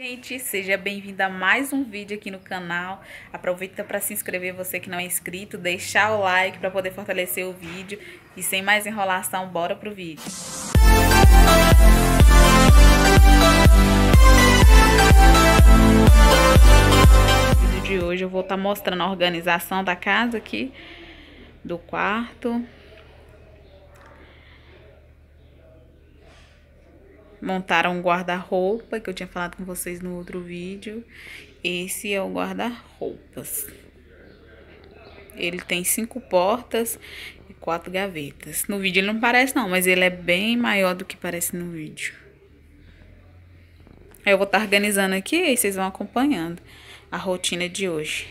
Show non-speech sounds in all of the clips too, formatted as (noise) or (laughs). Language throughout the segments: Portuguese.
Gente, seja bem-vindo a mais um vídeo aqui no canal. Aproveita para se inscrever você que não é inscrito, deixar o like para poder fortalecer o vídeo. E sem mais enrolação, bora pro vídeo. No vídeo de hoje eu vou estar tá mostrando a organização da casa aqui, do quarto. Montaram um guarda-roupa, que eu tinha falado com vocês no outro vídeo. Esse é o guarda-roupas. Ele tem cinco portas e quatro gavetas. No vídeo ele não parece não, mas ele é bem maior do que parece no vídeo. Eu vou estar tá organizando aqui e vocês vão acompanhando a rotina de hoje.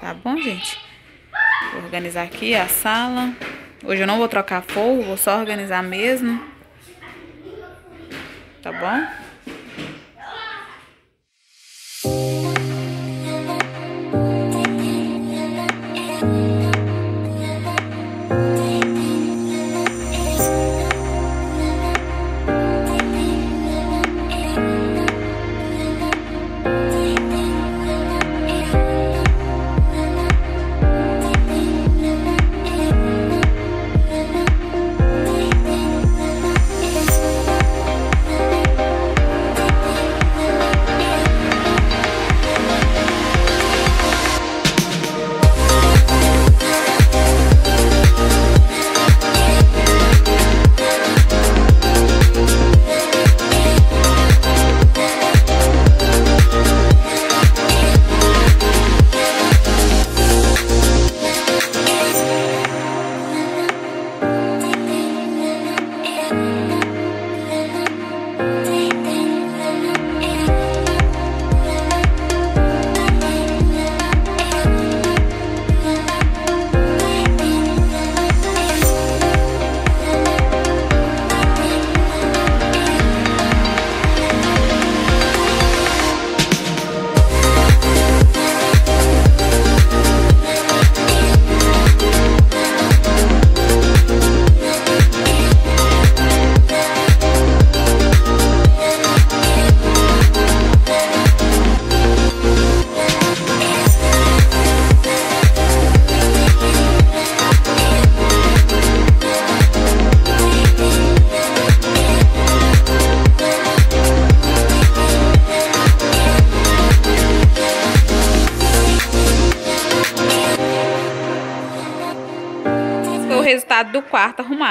Tá bom, gente? Vou organizar aqui a sala. Hoje eu não vou trocar fogo, vou só organizar mesmo tá bom?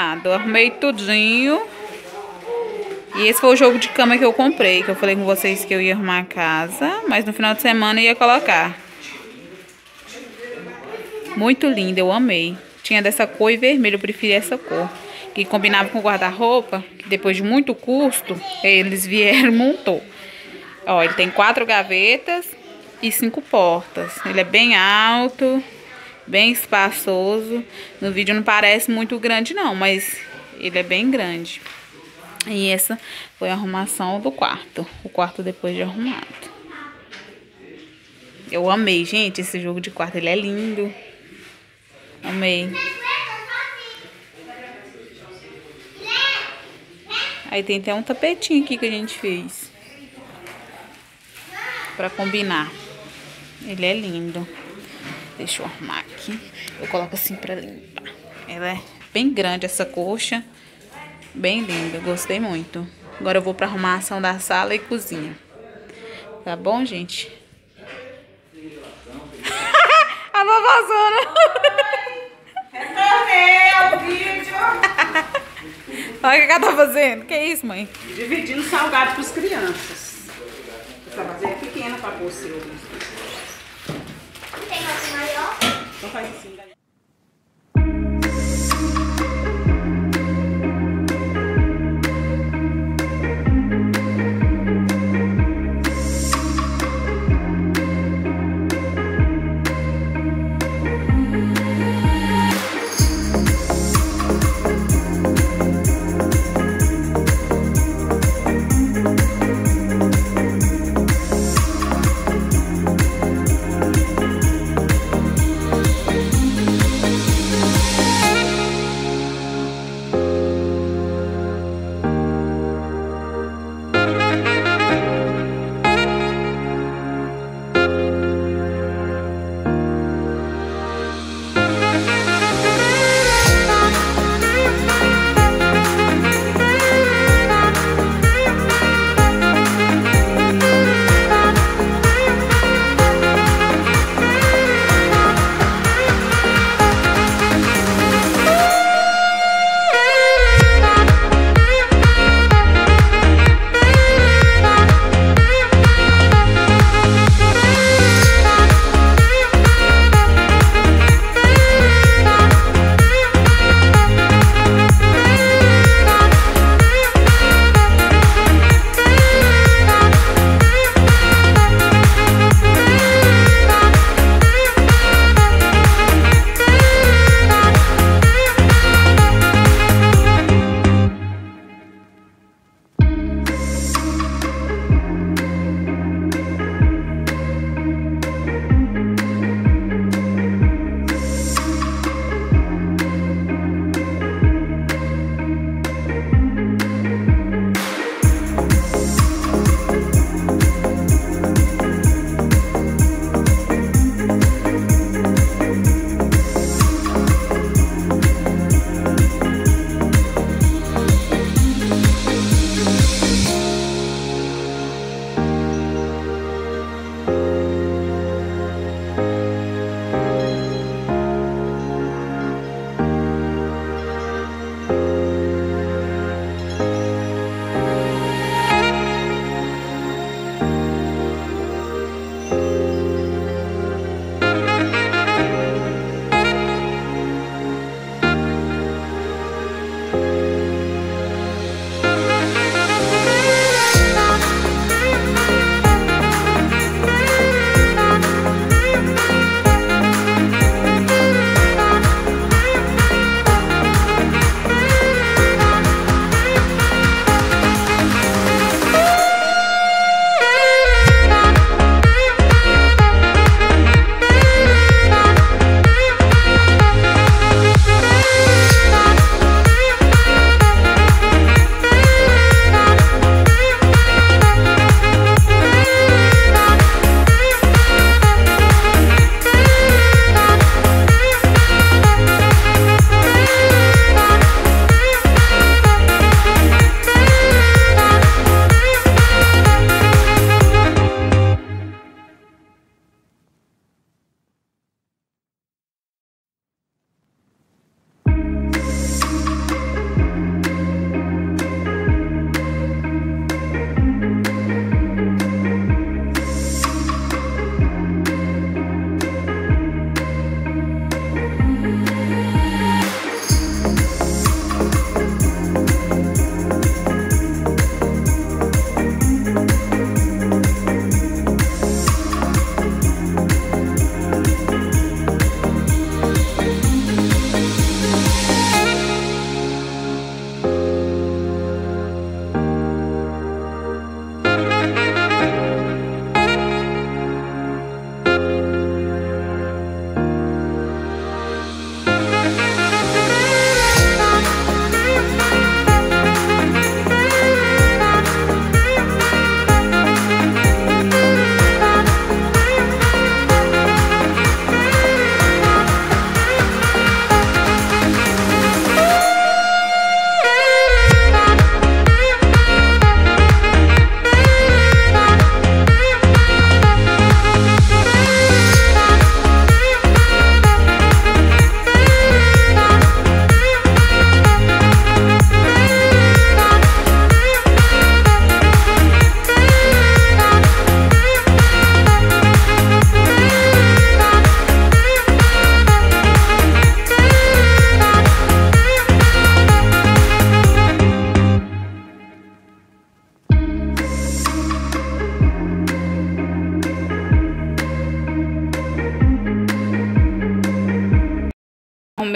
Arrumado. Arrumei tudinho. E esse foi o jogo de cama que eu comprei, que eu falei com vocês que eu ia arrumar a casa, mas no final de semana ia colocar. Muito linda, eu amei. Tinha dessa cor e vermelho, eu preferi essa cor. Que combinava com guarda-roupa, que depois de muito custo, eles vieram e montou. Ó, ele tem quatro gavetas e cinco portas. Ele é bem alto bem espaçoso. No vídeo não parece muito grande não, mas ele é bem grande. E essa foi a arrumação do quarto. O quarto depois de arrumado. Eu amei, gente, esse jogo de quarto. Ele é lindo. Amei. Aí tem até um tapetinho aqui que a gente fez. Pra combinar. Ele é lindo. Deixa eu arrumar aqui. Eu coloco assim pra limpar. Ela é bem grande essa coxa. Bem linda, gostei muito. Agora eu vou pra arrumação da sala e cozinha. Tá bom, gente? (laughs) A vovózona. (laughs) Olha o que ela tá fazendo. Que isso, mãe? Dividindo salgado pros crianças. Essa fazer é pequena pra pôr seu. Tem maior?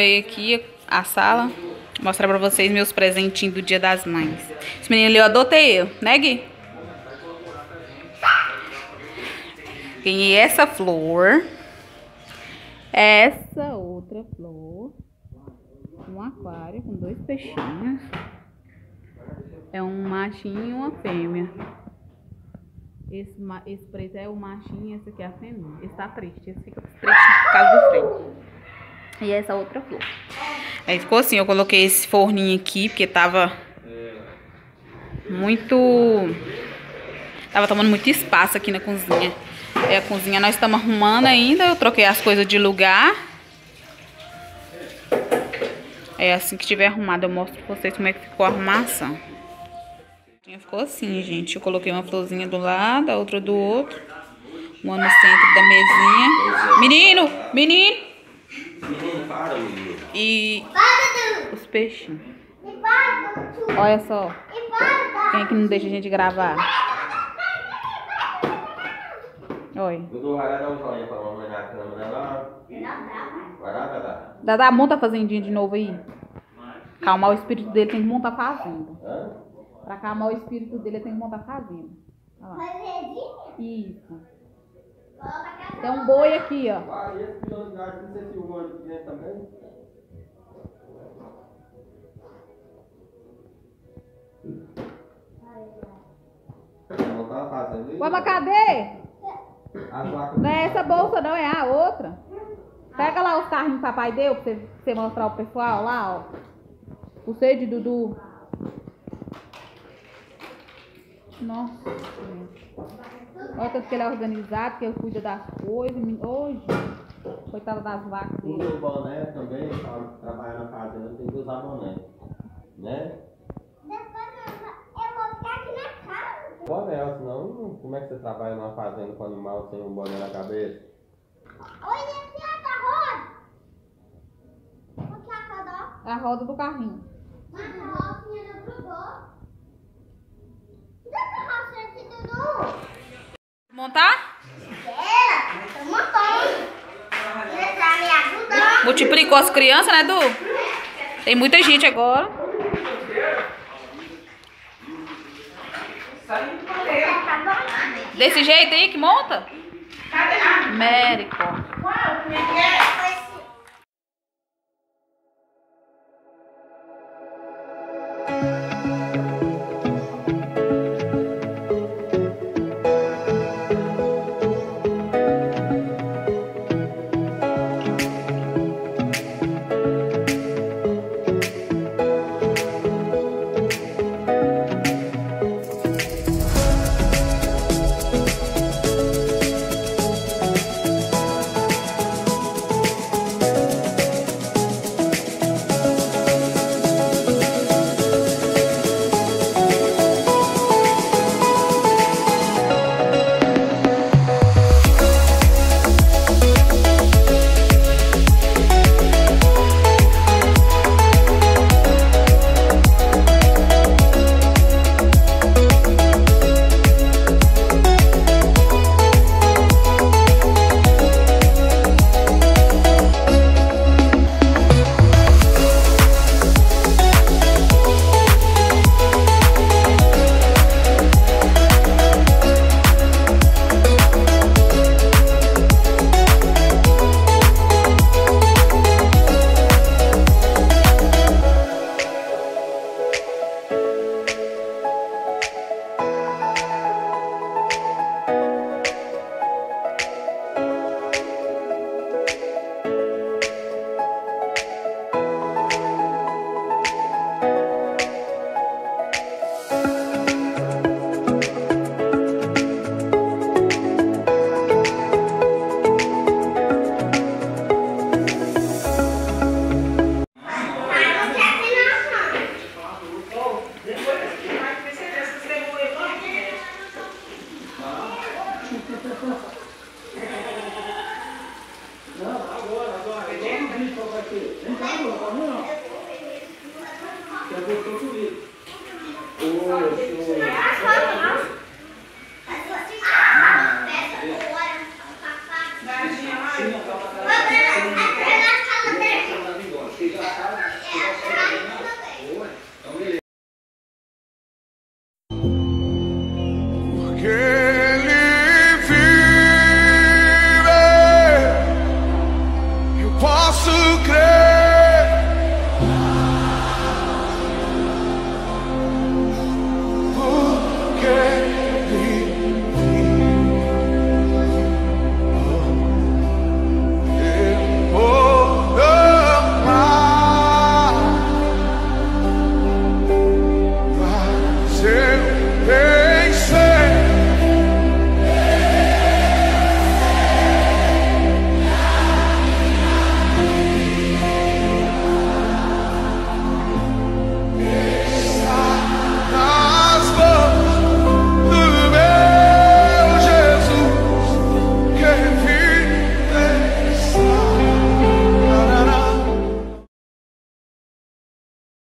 Arrumei aqui a sala. Mostrar pra vocês meus presentinhos do dia das mães. Esse menino ali eu adotei eu, né Gui? Ganhei essa flor. Essa outra flor. Um aquário com dois peixinhos. É um machinho e uma fêmea. Esse, esse preto é o machinho, esse aqui é a fêmea. Esse tá triste, esse fica triste por causa do frio. E essa outra flor. Aí ficou assim, eu coloquei esse forninho aqui, porque tava muito... Tava tomando muito espaço aqui na cozinha. É a cozinha nós estamos arrumando ainda, eu troquei as coisas de lugar. É assim que tiver arrumado eu mostro pra vocês como é que ficou a arrumação. Ficou assim, gente. Eu coloquei uma florzinha do lado, a outra do outro. Uma no centro da mesinha. Menino! Menino! Para, menino. E os peixinhos. Olha só. Quem é que não deixa a gente gravar? Oi. Dada. Dada, monta a fazendinha de novo aí. Calmar o espírito dele, tem que montar a fazenda. Pra acalmar o espírito dele, tem que montar a fazenda. Lá. Isso. Tem um boi aqui, ó. E o? Ué, mas cadê? Não é essa bolsa não, é a outra. Pega lá os carrinhos que papai deu pra você, mostrar pro pessoal lá, ó. Você de Dudu. Nossa. Olha tanto que ele é organizado, que ele cuida das coisas. Hoje, coitada das vacas dele. O boné também, pra trabalhar na fazenda tem que usar boné. Né? Boné, senão como é que você trabalha numa fazenda com animal sem um boné na cabeça? É a roda do carrinho. Montar? Multiplicou as crianças, né, Du? Tem muita gente agora. Desse jeito aí que monta? Mérico. Oi, oi.